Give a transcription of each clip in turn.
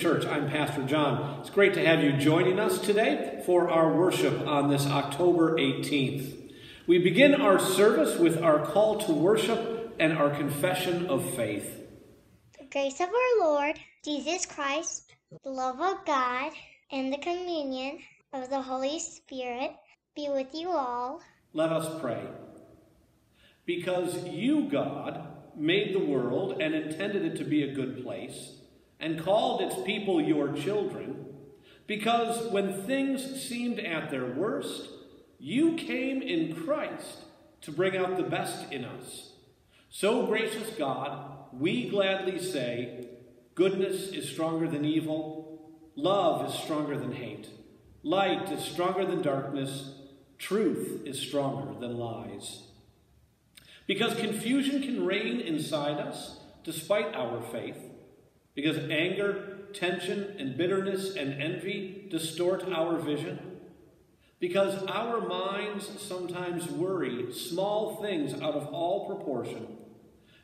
Church. I'm Pastor John. It's great to have you joining us today for our worship on this October 18th. We begin our service with our call to worship and our confession of faith. The grace of our Lord Jesus Christ, the love of God, and the communion of the Holy Spirit be with you all. Let us pray. Because you, God, made the world and intended it to be a good place, and called its people your children, because when things seemed at their worst, you came in Christ to bring out the best in us. So, gracious God, we gladly say, goodness is stronger than evil, love is stronger than hate, light is stronger than darkness, truth is stronger than lies. Because confusion can reign inside us despite our faith, because anger, tension, and bitterness and envy distort our vision, because our minds sometimes worry small things out of all proportion,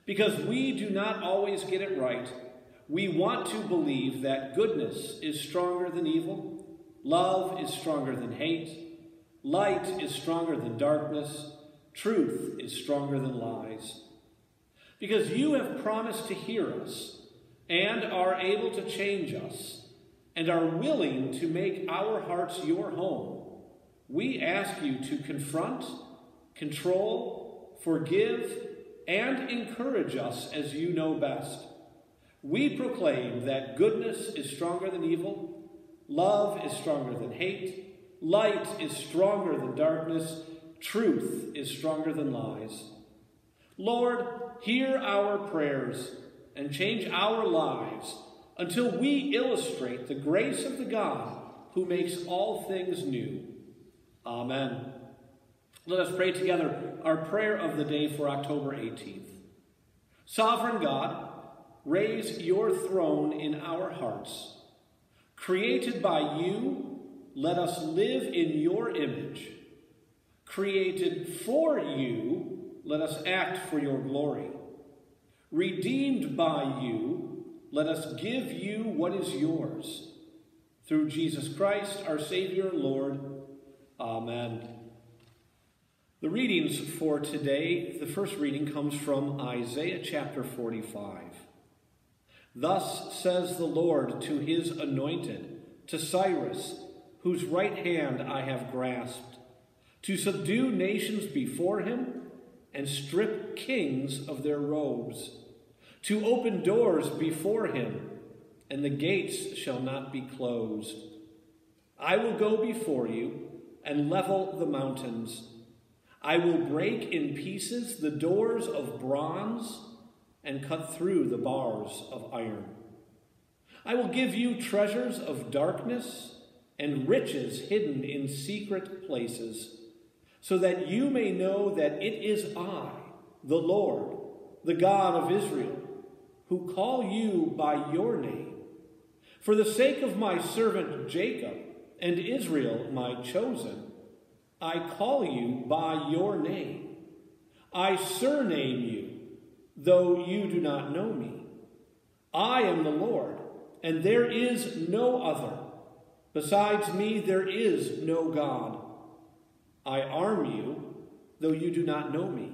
because we do not always get it right, we want to believe that goodness is stronger than evil, love is stronger than hate, light is stronger than darkness, truth is stronger than lies. Because you have promised to hear us and are able to change us and are willing to make our hearts your home, we ask you to confront, control, forgive, and encourage us as you know best. We proclaim that goodness is stronger than evil, love is stronger than hate, light is stronger than darkness, truth is stronger than lies. Lord, hear our prayers and change our lives until we illustrate the grace of the God who makes all things new. Amen. Let us pray together our prayer of the day for October 18th. Sovereign God, raise your throne in our hearts. Created by you, let us live in your image. Created for you, let us act for your glory. Redeemed by you, let us give you what is yours. Through Jesus Christ, our Savior and Lord. Amen. The readings for today, the first reading comes from Isaiah chapter 45. Thus says the Lord to his anointed, to Cyrus, whose right hand I have grasped, to subdue nations before him and strip kings of their robes, to open doors before him, and the gates shall not be closed. I will go before you and level the mountains. I will break in pieces the doors of bronze and cut through the bars of iron. I will give you treasures of darkness and riches hidden in secret places, so that you may know that it is I, the Lord, the God of Israel, who call you by your name. For the sake of my servant Jacob and Israel, my chosen, I call you by your name. I surname you, though you do not know me. I am the Lord, and there is no other. Besides me, there is no God. I arm you, though you do not know me,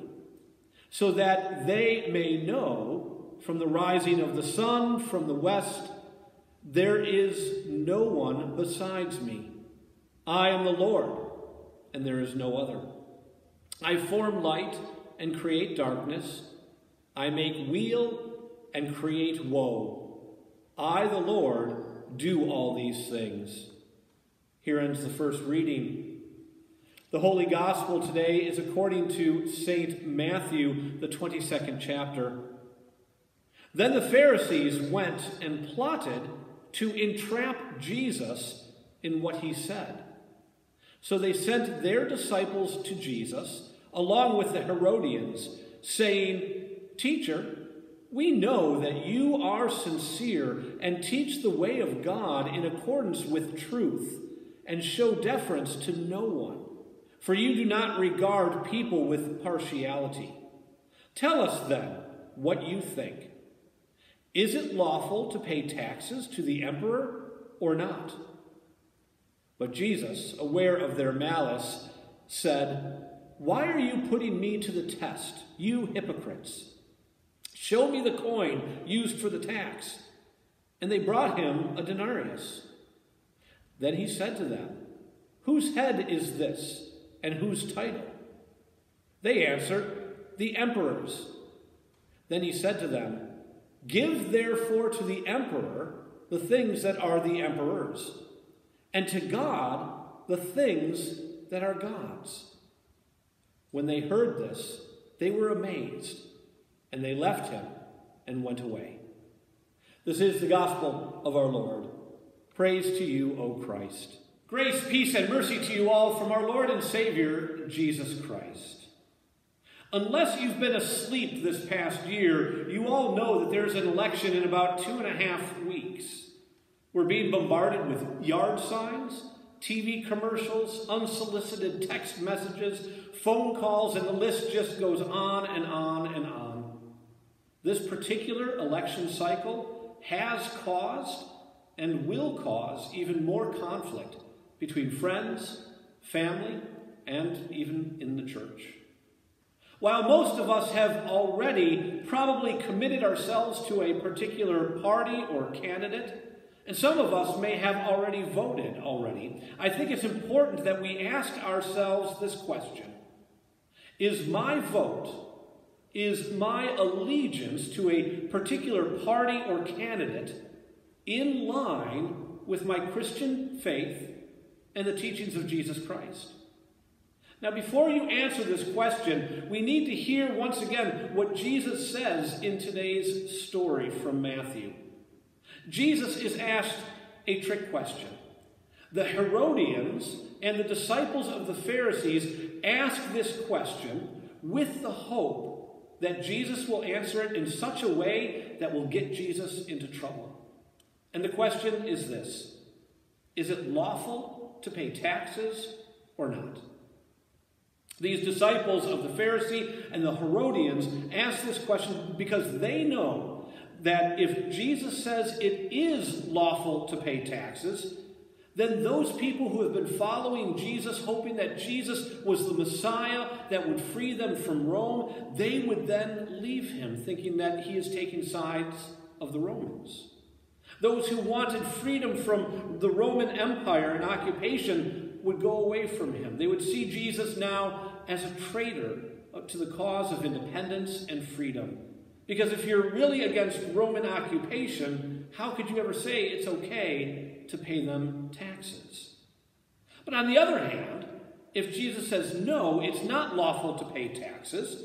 so that they may know from the rising of the sun from the west, there is no one besides me. I am the Lord, and there is no other. I form light and create darkness. I make weal and create woe. I, the Lord, do all these things. Here ends the first reading. The Holy Gospel today is according to St. Matthew, the 22nd chapter. Then the Pharisees went and plotted to entrap Jesus in what he said. So they sent their disciples to Jesus, along with the Herodians, saying, Teacher, we know that you are sincere and teach the way of God in accordance with truth, and show deference to no one, for you do not regard people with partiality. Tell us then what you think. Is it lawful to pay taxes to the emperor or not? But Jesus, aware of their malice, said, Why are you putting me to the test, you hypocrites? Show me the coin used for the tax. And they brought him a denarius. Then he said to them, Whose head is this, and whose title? They answered, The emperor's. Then he said to them, Give therefore to the emperor the things that are the emperor's, and to God the things that are God's. When they heard this, they were amazed, and they left him and went away. This is the gospel of our Lord. Praise to you, O Christ. Grace, peace, and mercy to you all from our Lord and Savior, Jesus Christ. Unless you've been asleep this past year, you all know that there's an election in about two and a half weeks. We're being bombarded with yard signs, TV commercials, unsolicited text messages, phone calls, and the list just goes on and on and on. This particular election cycle has caused and will cause even more conflict between friends, family, and even in the church. While most of us have already probably committed ourselves to a particular party or candidate, and some of us may have already voted already, I think it's important that we ask ourselves this question Is my vote is my allegiance to a particular party or candidate in line with my Christian faith and the teachings of Jesus Christ? Now, before you answer this question, we need to hear once again what Jesus says in today's story from Matthew. Jesus is asked a trick question. The Herodians and the disciples of the Pharisees ask this question with the hope that Jesus will answer it in such a way that will get Jesus into trouble. And the question is this Is it lawful to pay taxes or not? These disciples of the Pharisee and the Herodians ask this question because they know that if Jesus says it is lawful to pay taxes, then those people who have been following Jesus, hoping that Jesus was the Messiah that would free them from Rome, they would then leave him, thinking that he is taking sides of the Romans. Those who wanted freedom from the Roman Empire and occupation would go away from him. They would see Jesus now as a traitor to the cause of independence and freedom. Because if you're really against Roman occupation, how could you ever say it's okay to pay them taxes. But on the other hand, if Jesus says no, it's not lawful to pay taxes,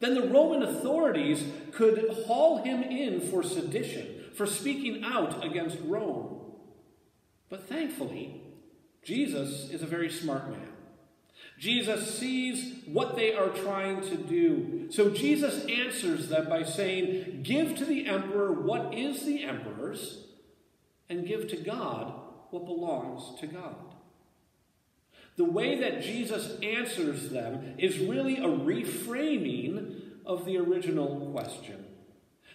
then the Roman authorities could haul him in for sedition, for speaking out against Rome. But thankfully, Jesus is a very smart man. Jesus sees what they are trying to do. So Jesus answers them by saying, Give to the emperor what is the emperor's, and give to God what belongs to God. The way that Jesus answers them is really a reframing of the original question.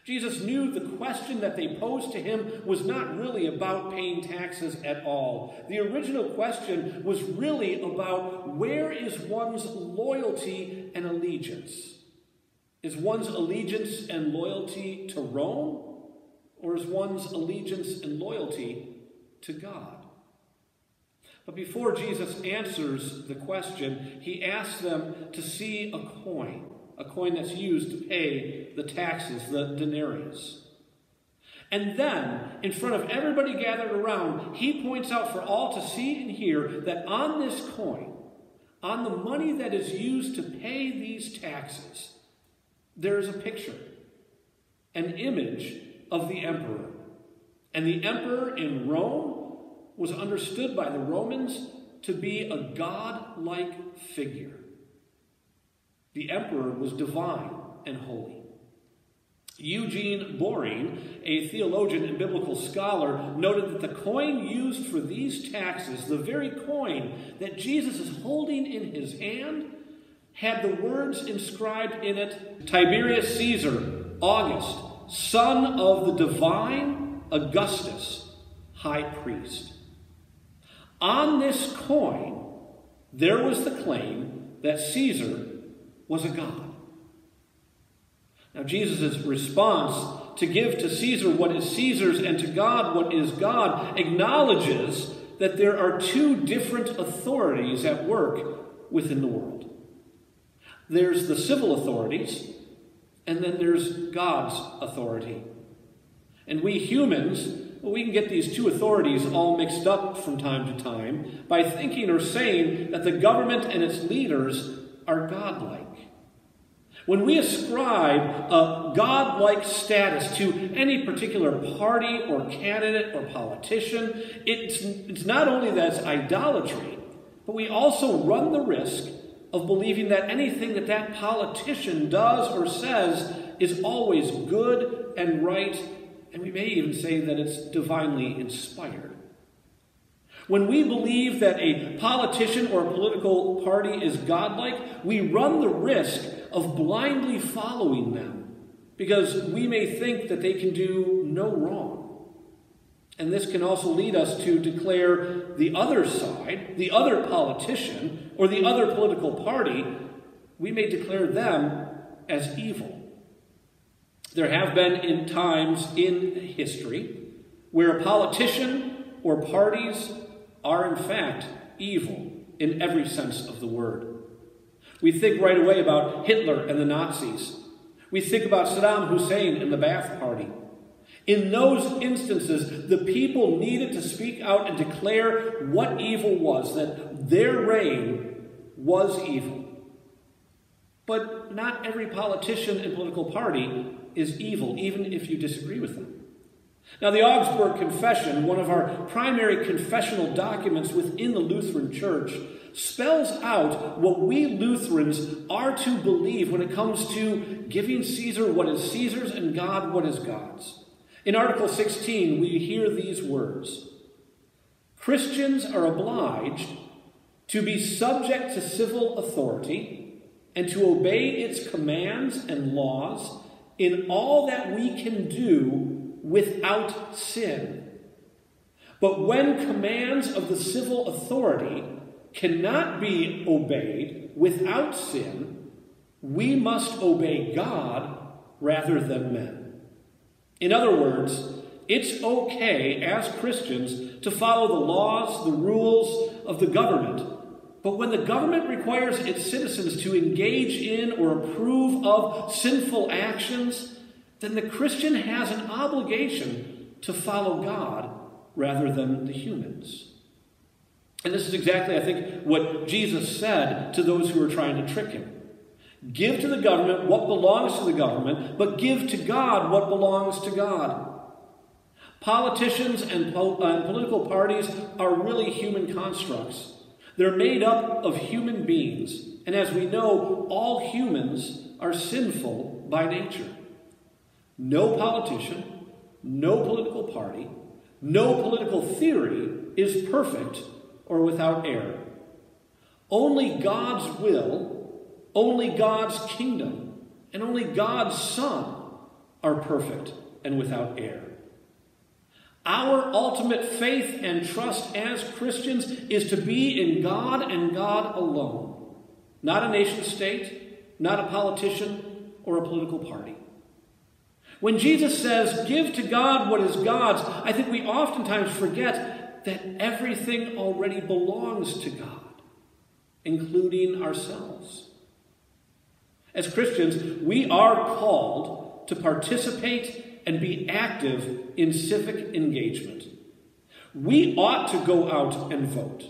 Jesus knew the question that they posed to him was not really about paying taxes at all. The original question was really about where is one's loyalty and allegiance? Is one's allegiance and loyalty to Rome? or is one's allegiance and loyalty to God? But before Jesus answers the question, he asks them to see a coin, a coin that's used to pay the taxes, the denarius. And then, in front of everybody gathered around, he points out for all to see and hear that on this coin, on the money that is used to pay these taxes, there is a picture, an image of the emperor. And the emperor in Rome was understood by the Romans to be a god-like figure. The emperor was divine and holy. Eugene Boring, a theologian and biblical scholar, noted that the coin used for these taxes, the very coin that Jesus is holding in his hand, had the words inscribed in it Tiberius Caesar, August, son of the divine Augustus, high priest. On this coin, there was the claim that Caesar was a god. Now, Jesus' response to give to Caesar what is Caesar's and to God what is God acknowledges that there are two different authorities at work within the world. There's the civil authorities, and then there's God's authority. And we humans, well, we can get these two authorities all mixed up from time to time by thinking or saying that the government and its leaders are godlike. When we ascribe a godlike status to any particular party or candidate or politician, it's, it's not only that it's idolatry, but we also run the risk of believing that anything that that politician does or says is always good and right, and we may even say that it's divinely inspired. When we believe that a politician or a political party is godlike, we run the risk of blindly following them because we may think that they can do no wrong. And this can also lead us to declare the other side, the other politician, or the other political party, we may declare them as evil. There have been in times in history where a politician or parties are in fact evil in every sense of the word. We think right away about Hitler and the Nazis. We think about Saddam Hussein and the Ba'ath Party. In those instances, the people needed to speak out and declare what evil was, that their reign was evil. But not every politician and political party is evil, even if you disagree with them. Now, the Augsburg Confession, one of our primary confessional documents within the Lutheran Church, spells out what we Lutherans are to believe when it comes to giving Caesar what is Caesar's and God what is God's. In Article 16, we hear these words Christians are obliged to be subject to civil authority and to obey its commands and laws in all that we can do without sin. But when commands of the civil authority cannot be obeyed without sin, we must obey God rather than men. In other words, it's okay as Christians to follow the laws, the rules of the government. But when the government requires its citizens to engage in or approve of sinful actions, then the Christian has an obligation to follow God rather than the humans. And this is exactly, I think, what Jesus said to those who were trying to trick him. Give to the government what belongs to the government, but give to God what belongs to God. Politicians and, po- uh, political parties are really human constructs. They're made up of human beings. And as we know, all humans are sinful by nature. No politician, no political party, no political theory is perfect or without error. Only God's will, only God's kingdom, and only God's Son are perfect and without error. Our ultimate faith and trust as Christians is to be in God and God alone, not a nation state, not a politician, or a political party. When Jesus says, Give to God what is God's, I think we oftentimes forget that everything already belongs to God, including ourselves. As Christians, we are called to participate and be active in civic engagement. We ought to go out and vote.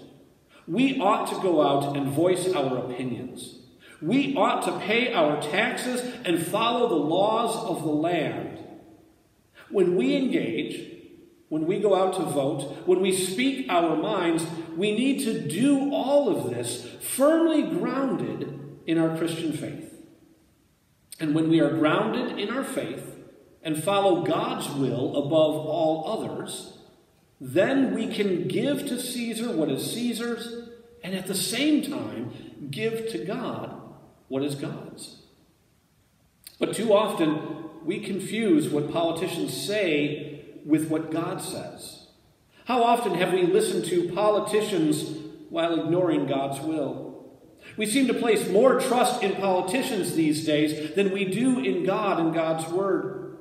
We ought to go out and voice our opinions. We ought to pay our taxes and follow the laws of the land. When we engage, when we go out to vote, when we speak our minds, we need to do all of this firmly grounded in our Christian faith. And when we are grounded in our faith and follow God's will above all others, then we can give to Caesar what is Caesar's and at the same time give to God what is God's. But too often, we confuse what politicians say with what God says. How often have we listened to politicians while ignoring God's will? We seem to place more trust in politicians these days than we do in God and God's Word.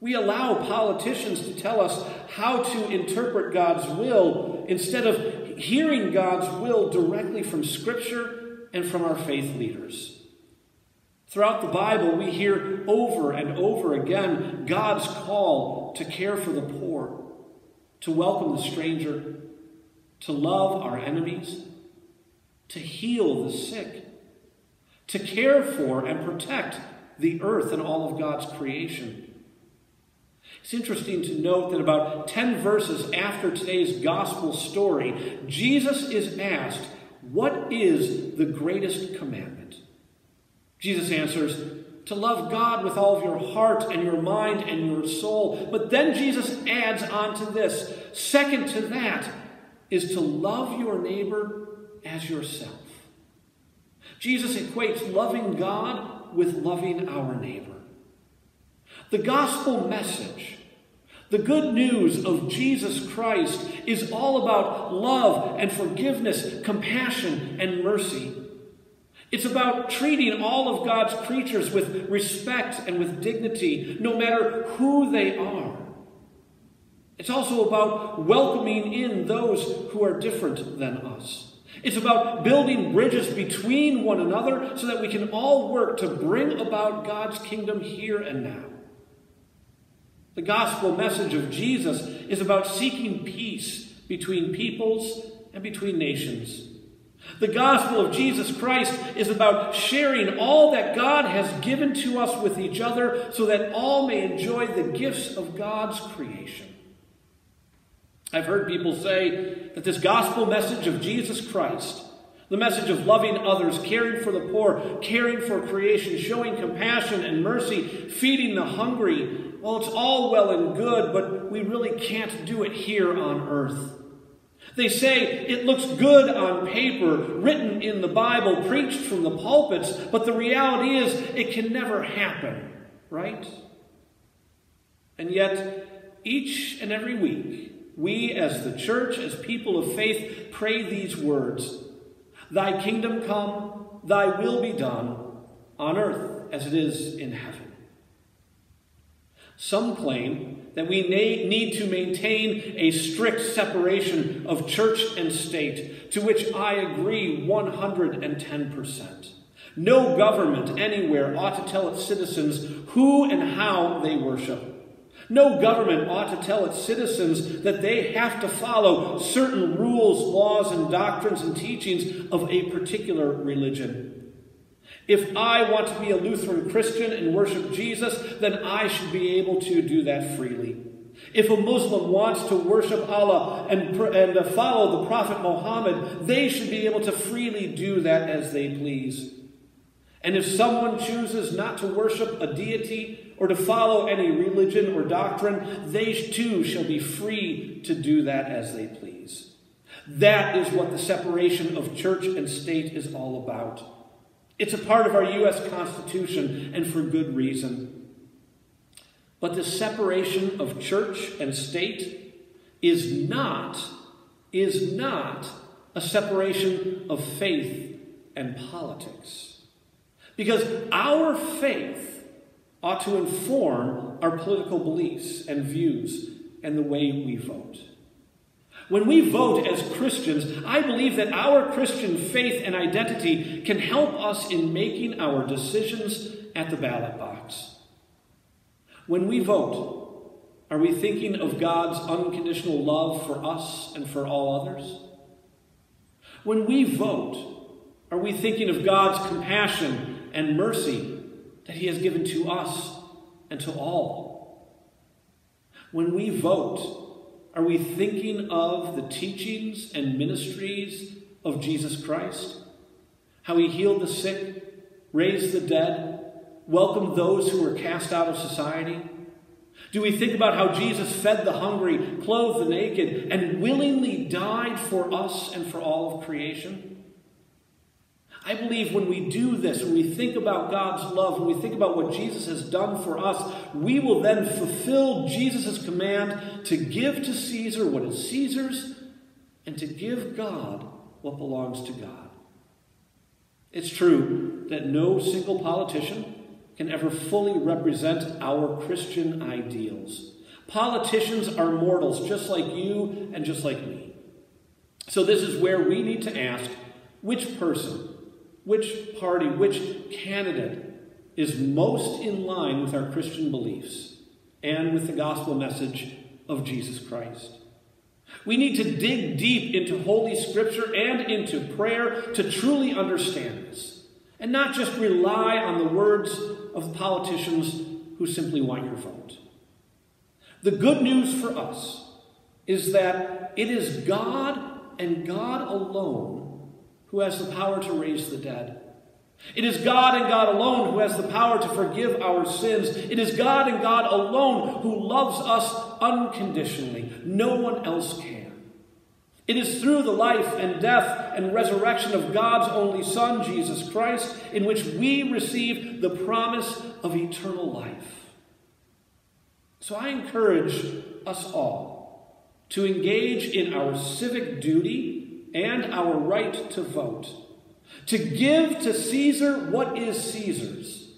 We allow politicians to tell us how to interpret God's will instead of hearing God's will directly from Scripture and from our faith leaders. Throughout the Bible, we hear over and over again God's call to care for the poor, to welcome the stranger, to love our enemies, to heal the sick, to care for and protect the earth and all of God's creation. It's interesting to note that about 10 verses after today's gospel story, Jesus is asked, What is the greatest commandment? Jesus answers, To love God with all of your heart and your mind and your soul. But then Jesus adds on to this second to that is to love your neighbor as yourself. Jesus equates loving God with loving our neighbor. The gospel message, the good news of Jesus Christ, is all about love and forgiveness, compassion and mercy. It's about treating all of God's creatures with respect and with dignity, no matter who they are. It's also about welcoming in those who are different than us. It's about building bridges between one another so that we can all work to bring about God's kingdom here and now. The gospel message of Jesus is about seeking peace between peoples and between nations. The gospel of Jesus Christ is about sharing all that God has given to us with each other so that all may enjoy the gifts of God's creation. I've heard people say that this gospel message of Jesus Christ, the message of loving others, caring for the poor, caring for creation, showing compassion and mercy, feeding the hungry, well, it's all well and good, but we really can't do it here on earth. They say it looks good on paper, written in the Bible, preached from the pulpits, but the reality is it can never happen, right? And yet, each and every week, we as the church, as people of faith, pray these words Thy kingdom come, thy will be done, on earth as it is in heaven. Some claim that we need to maintain a strict separation of church and state, to which I agree 110%. No government anywhere ought to tell its citizens who and how they worship. No government ought to tell its citizens that they have to follow certain rules, laws, and doctrines and teachings of a particular religion. If I want to be a Lutheran Christian and worship Jesus, then I should be able to do that freely. If a Muslim wants to worship Allah and, and uh, follow the Prophet Muhammad, they should be able to freely do that as they please. And if someone chooses not to worship a deity or to follow any religion or doctrine, they too shall be free to do that as they please. That is what the separation of church and state is all about. It's a part of our U.S. Constitution, and for good reason. But the separation of church and state is not, is not a separation of faith and politics. Because our faith ought to inform our political beliefs and views and the way we vote. When we vote as Christians, I believe that our Christian faith and identity can help us in making our decisions at the ballot box. When we vote, are we thinking of God's unconditional love for us and for all others? When we vote, are we thinking of God's compassion and mercy that He has given to us and to all? When we vote, are we thinking of the teachings and ministries of Jesus Christ? How he healed the sick, raised the dead, welcomed those who were cast out of society? Do we think about how Jesus fed the hungry, clothed the naked, and willingly died for us and for all of creation? I believe when we do this, when we think about God's love, when we think about what Jesus has done for us, we will then fulfill Jesus' command to give to Caesar what is Caesar's and to give God what belongs to God. It's true that no single politician can ever fully represent our Christian ideals. Politicians are mortals, just like you and just like me. So, this is where we need to ask which person which party, which candidate is most in line with our Christian beliefs and with the gospel message of Jesus Christ. We need to dig deep into Holy Scripture and into prayer to truly understand this, and not just rely on the words of politicians who simply want your vote. The good news for us is that it is God and God alone who has the power to raise the dead. It is God and God alone who has the power to forgive our sins. It is God and God alone who loves us unconditionally. No one else can. It is through the life and death and resurrection of God's only Son, Jesus Christ, in which we receive the promise of eternal life. So I encourage us all to engage in our civic duty and our right to vote, to give to Caesar what is Caesar's.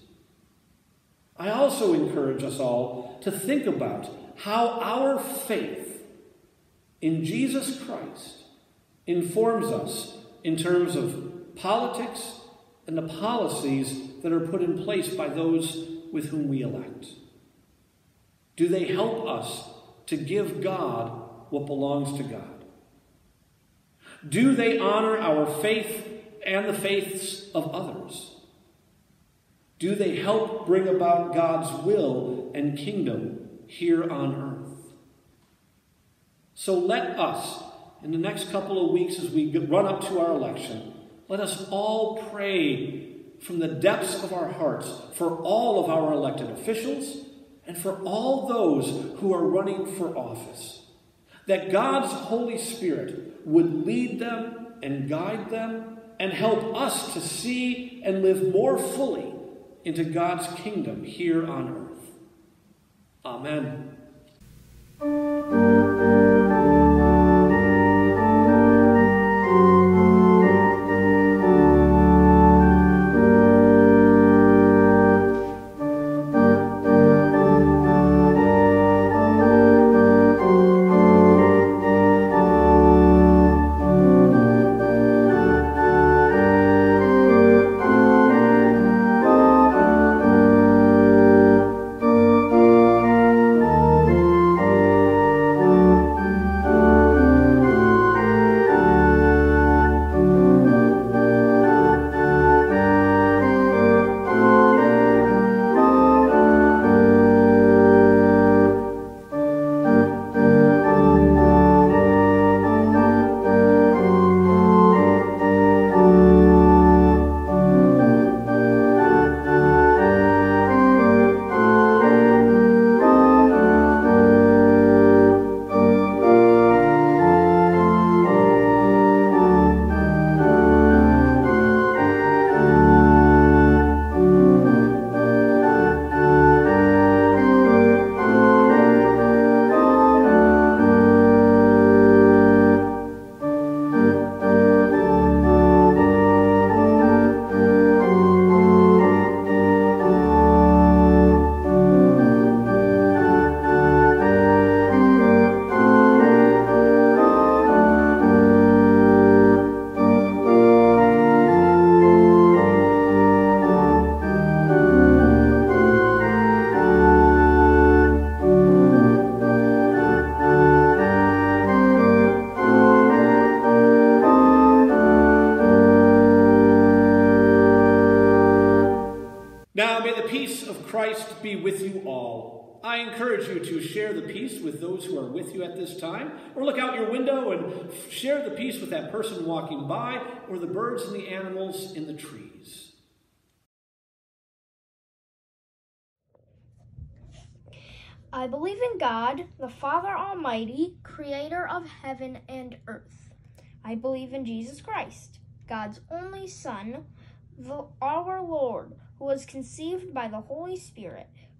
I also encourage us all to think about how our faith in Jesus Christ informs us in terms of politics and the policies that are put in place by those with whom we elect. Do they help us to give God what belongs to God? Do they honor our faith and the faiths of others? Do they help bring about God's will and kingdom here on earth? So let us, in the next couple of weeks as we run up to our election, let us all pray from the depths of our hearts for all of our elected officials and for all those who are running for office. That God's Holy Spirit would lead them and guide them and help us to see and live more fully into God's kingdom here on earth. Amen. Share the peace with that person walking by or the birds and the animals in the trees. I believe in God, the Father Almighty, creator of heaven and earth. I believe in Jesus Christ, God's only Son, the, our Lord, who was conceived by the Holy Spirit,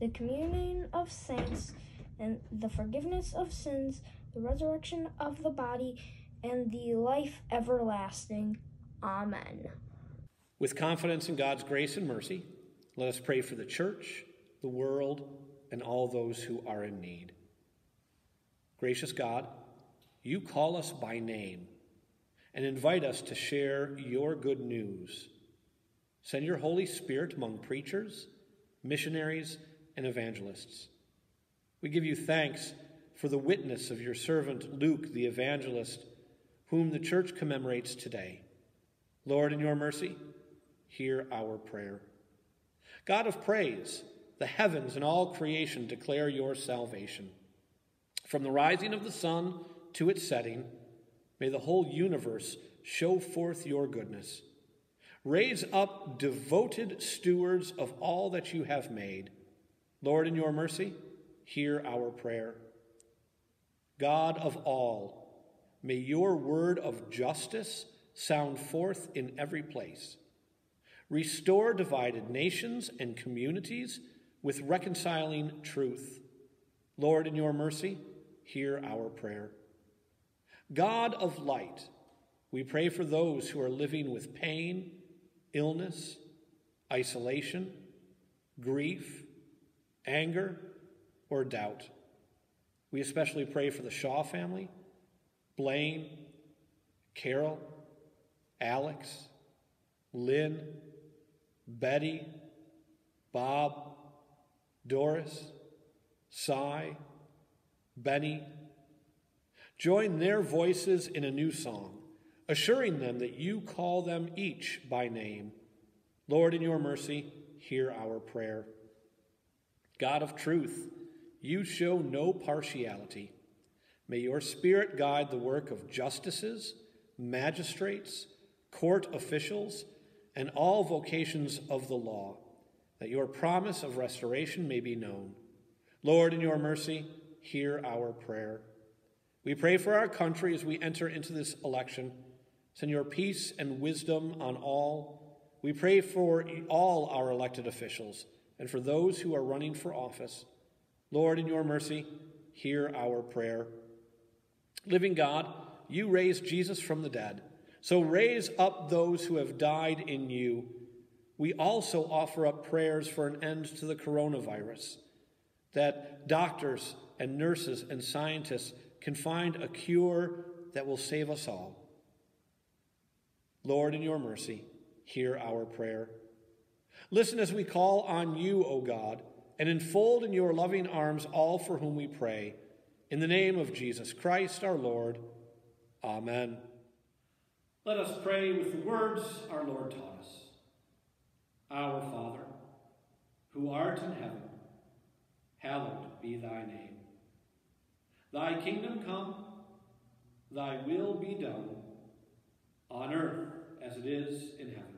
the communion of saints, and the forgiveness of sins, the resurrection of the body, and the life everlasting. Amen. With confidence in God's grace and mercy, let us pray for the church, the world, and all those who are in need. Gracious God, you call us by name and invite us to share your good news. Send your Holy Spirit among preachers, missionaries, and evangelists. We give you thanks for the witness of your servant Luke the evangelist, whom the church commemorates today. Lord, in your mercy, hear our prayer. God of praise, the heavens and all creation declare your salvation. From the rising of the sun to its setting, may the whole universe show forth your goodness. Raise up devoted stewards of all that you have made. Lord, in your mercy, hear our prayer. God of all, may your word of justice sound forth in every place. Restore divided nations and communities with reconciling truth. Lord, in your mercy, hear our prayer. God of light, we pray for those who are living with pain, illness, isolation, grief, anger, or doubt. We especially pray for the Shaw family, Blaine, Carol, Alex, Lynn, Betty, Bob, Doris, Cy, Benny. Join their voices in a new song, assuring them that you call them each by name. Lord, in your mercy, hear our prayer. God of truth, you show no partiality. May your spirit guide the work of justices, magistrates, court officials, and all vocations of the law, that your promise of restoration may be known. Lord, in your mercy, hear our prayer. We pray for our country as we enter into this election. Send your peace and wisdom on all. We pray for all our elected officials and for those who are running for office. Lord, in your mercy, hear our prayer. Living God, you raised Jesus from the dead. So raise up those who have died in you. We also offer up prayers for an end to the coronavirus, that doctors and nurses and scientists can find a cure that will save us all. Lord, in your mercy, hear our prayer. Listen as we call on you, O God, and enfold in your loving arms all for whom we pray. In the name of Jesus Christ our Lord. Amen. Let us pray with the words our Lord taught us. Our Father, who art in heaven, hallowed be thy name. Thy kingdom come, thy will be done, on earth as it is in heaven.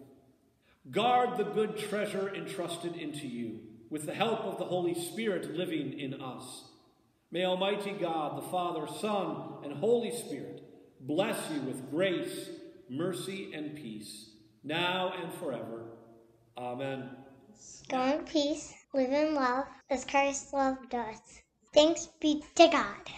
Guard the good treasure entrusted into you with the help of the Holy Spirit living in us. May Almighty God, the Father, Son, and Holy Spirit bless you with grace, mercy, and peace, now and forever. Amen. Go in peace, live in love, as Christ loved us. Thanks be to God.